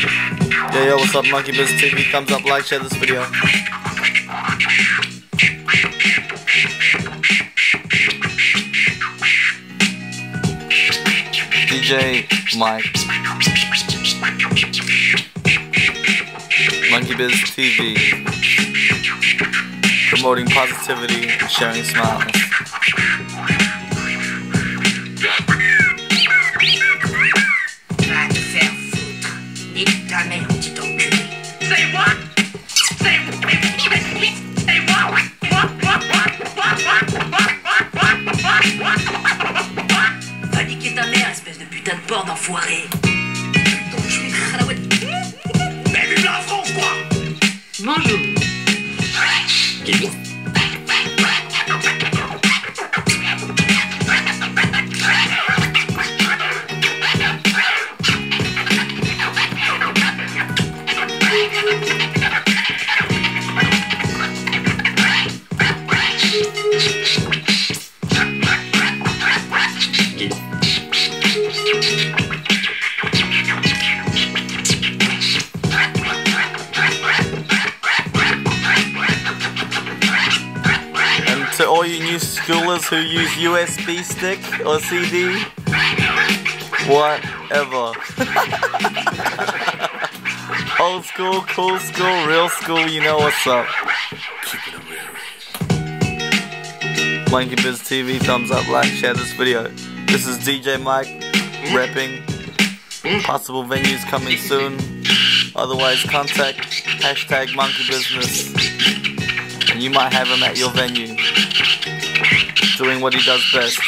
Yo, yo, what's up, Monkey Biz TV? Thumbs up, like, share this video. DJ Mike. Monkey Biz TV. Promoting positivity sharing smiles. Putain de porc d'enfoiré. Mais vive la France, quoi! Bonjour. All you new schoolers who use USB stick or CD, whatever. Old school, cool school, real school, you know what's up. Monkey Biz TV, thumbs up, like, share this video. This is DJ Mike, repping. Possible venues coming soon. Otherwise, contact hashtag monkeybizzness and you might have him at your venue doing what he does best.